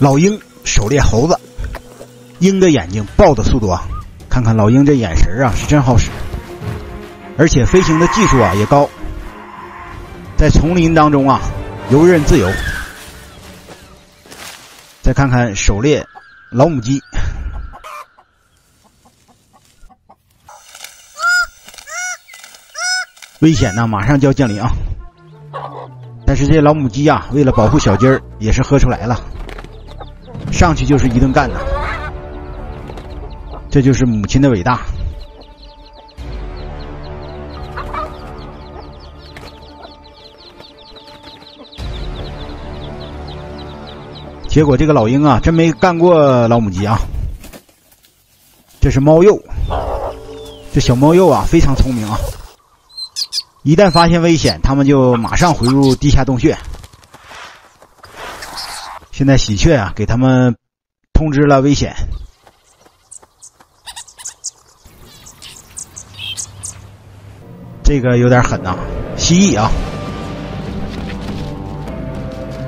老鹰狩猎猴子，鹰的眼睛豹的速度啊！看看老鹰这眼神啊，是真好使，而且飞行的技术啊也高，在丛林当中啊游刃自由。再看看狩猎老母鸡，危险呢，马上就要降临啊！但是这老母鸡呀，为了保护小鸡儿，也是喝出来了。上去就是一顿干呐，这就是母亲的伟大。结果这个老鹰啊，真没干过老母鸡啊。这是猫鼬，这小猫鼬啊非常聪明啊，一旦发现危险，它们就马上回入地下洞穴。现在喜鹊啊，给他们通知了危险。这个有点狠呐，蜥蜴啊！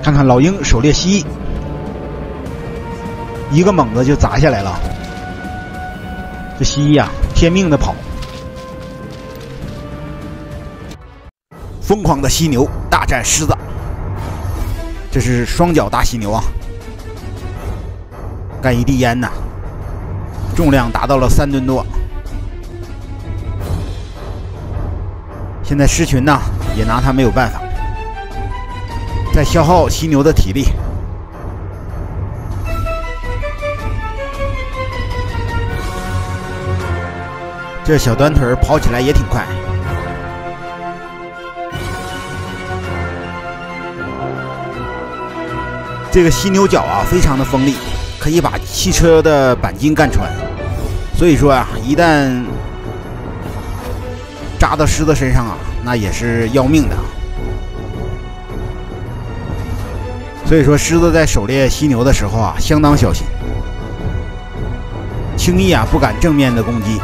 看看老鹰狩猎蜥蜴，一个猛子就砸下来了。这蜥蜴啊，拼命的跑。疯狂的犀牛大战狮子。这是双脚大犀牛啊，干一地烟呐，重量达到了三吨多。现在狮群呢也拿它没有办法，在消耗犀牛的体力。这小短腿跑起来也挺快。这个犀牛角啊，非常的锋利，可以把汽车的钣金干穿。所以说啊，一旦扎到狮子身上啊，那也是要命的。所以说，狮子在狩猎犀牛的时候啊，相当小心，轻易啊不敢正面的攻击。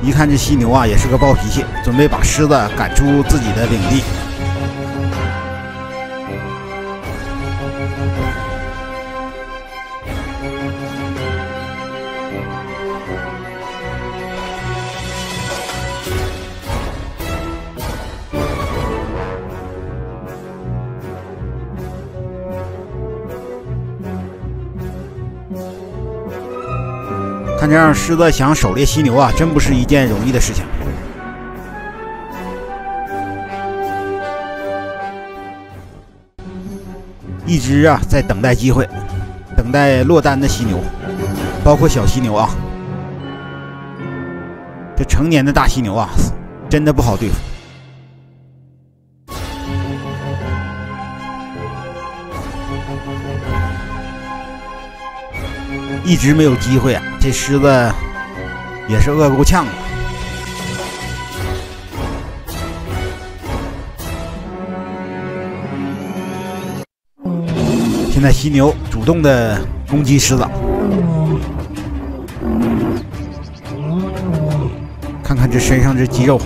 一看这犀牛啊，也是个暴脾气，准备把狮子赶出自己的领地。看这样，狮子想狩猎犀牛啊，真不是一件容易的事情。一只啊，在等待机会，等待落单的犀牛，包括小犀牛啊。这成年的大犀牛啊，真的不好对付。一直没有机会啊！这狮子也是饿够呛了。现在犀牛主动的攻击狮子，看看这身上这肌肉，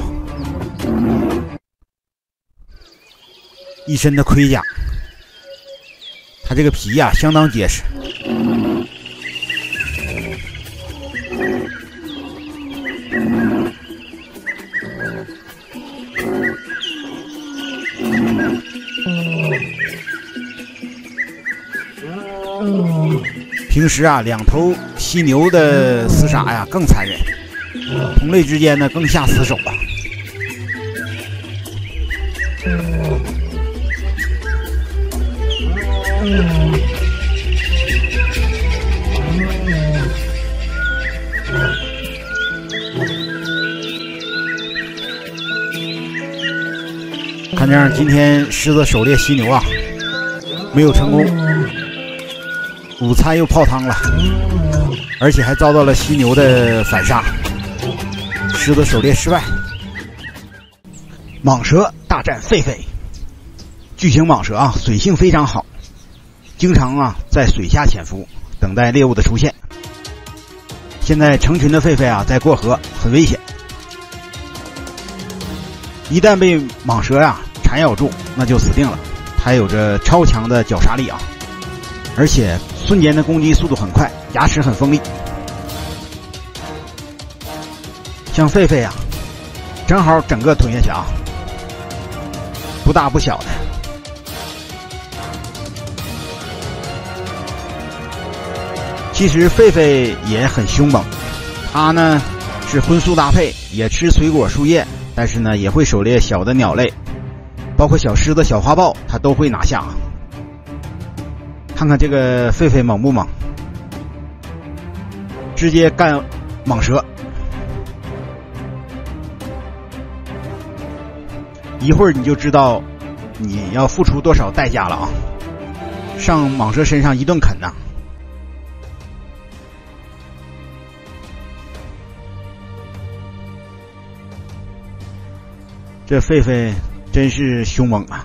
一身的盔甲，它这个皮呀相当结实。平时啊，两头犀牛的厮杀呀更残忍，同类之间呢更下死手啊。看这样，今天狮子狩猎犀牛啊，没有成功。午餐又泡汤了，而且还遭到了犀牛的反杀，狮子狩猎失败。蟒蛇大战狒狒，巨型蟒蛇啊，水性非常好，经常啊在水下潜伏，等待猎物的出现。现在成群的狒狒啊在过河，很危险，一旦被蟒蛇呀缠咬住，那就死定了。它有着超强的绞杀力啊，而且瞬间的攻击速度很快，牙齿很锋利。像狒狒呀，正好整个吞下去啊，不大不小的。其实狒狒也很凶猛，它呢是荤素搭配，也吃水果树叶，但是呢也会狩猎小的鸟类，包括小狮子、小花豹，它都会拿下。看看这个狒狒猛不猛？直接干蟒蛇。一会儿你就知道你要付出多少代价了啊！上蟒蛇身上一顿啃呐！这狒狒真是凶猛啊，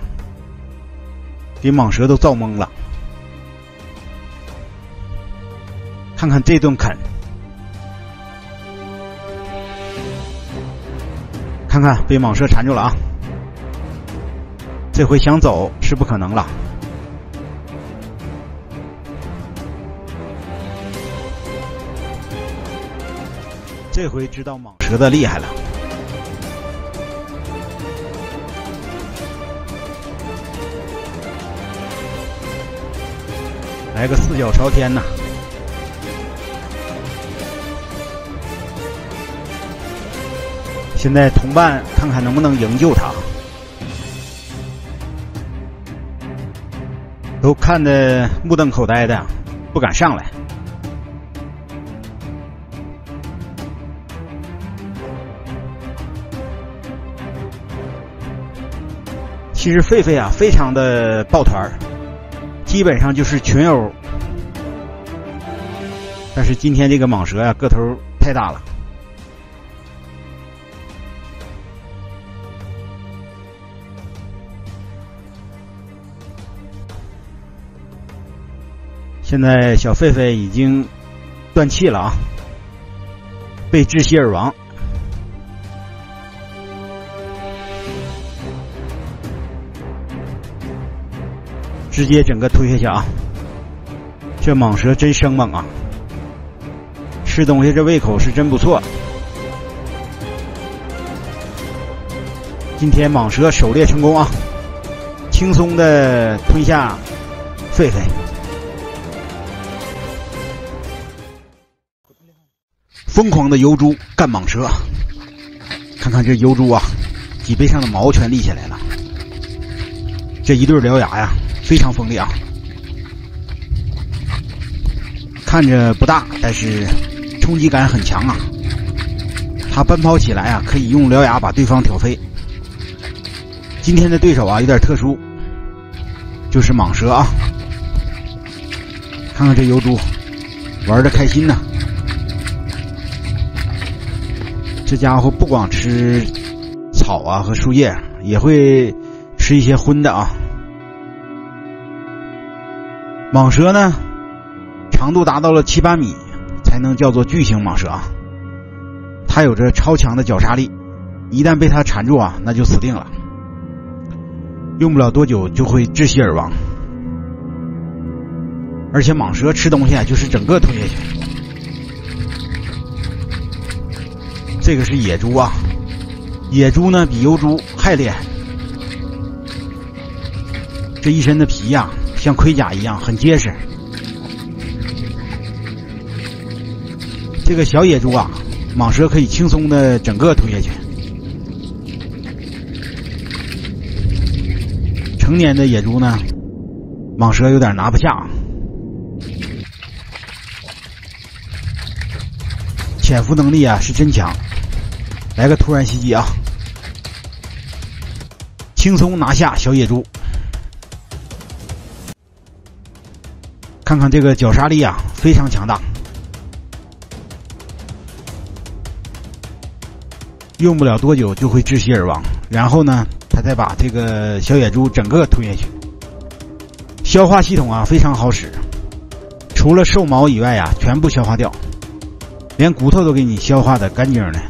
给蟒蛇都造懵了。看看这顿啃，看看被蟒蛇缠住了啊！这回想走是不可能了。这回知道蟒蛇的厉害了。来个四脚朝天呐！现在同伴看看能不能营救他。都看得目瞪口呆的，不敢上来。其实狒狒啊，非常的抱团儿基本上就是群殴。但是今天这个蟒蛇呀，个头太大了。现在小狒狒已经断气了啊，被窒息而亡，直接整个推下去啊！这蟒蛇真生猛啊，吃东西这胃口是真不错。今天蟒蛇狩猎成功啊，轻松的吞下狒狒。疯狂的油猪干蟒蛇，看看这油猪啊，脊背上的毛全立起来了。这一对獠牙呀，非常锋利啊，看着不大，但是冲击感很强啊。它奔跑起来啊，可以用獠牙把对方挑飞。今天的对手啊，有点特殊，就是蟒蛇啊。看看这油猪，玩的开心呐。这家伙不光吃草啊和树叶，也会吃一些荤的啊。蟒蛇呢，长度达到了七八米，才能叫做巨型蟒蛇啊。它有着超强的绞杀力，一旦被它缠住啊，那就死定了，用不了多久就会窒息而亡。而且蟒蛇吃东西啊，就是整个吞下去。这个是野猪啊，野猪呢比油猪还厉害，这一身的皮呀像盔甲一样很结实。这个小野猪啊，蟒蛇可以轻松的整个吞下去。成年的野猪呢，蟒蛇有点拿不下，潜伏能力啊是真强。来个突然袭击啊！轻松拿下小野猪。看看这个绞杀力啊，非常强大，用不了多久就会窒息而亡。然后呢，他再把这个小野猪整个吞下去。消化系统啊非常好使，除了兽毛以外啊，全部消化掉，连骨头都给你消化的干净的。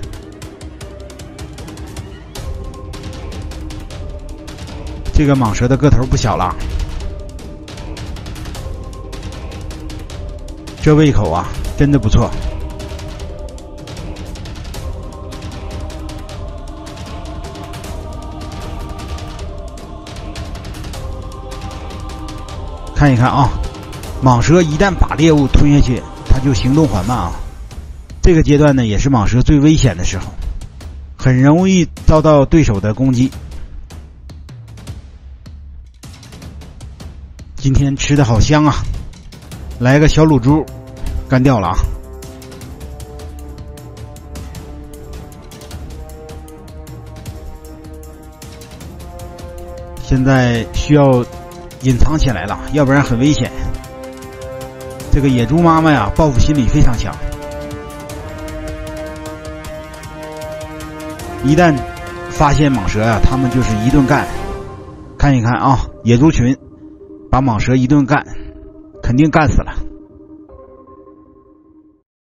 这个蟒蛇的个头不小了，这胃口啊，真的不错。看一看啊，蟒蛇一旦把猎物吞下去，它就行动缓慢啊。这个阶段呢，也是蟒蛇最危险的时候，很容易遭到对手的攻击。今天吃的好香啊！来个小卤猪，干掉了啊！现在需要。隐藏起来了，要不然很危险。这个野猪妈妈呀，报复心理非常强。一旦发现蟒蛇呀，他们就是一顿干。看一看啊，野猪群把蟒蛇一顿干，肯定干死了。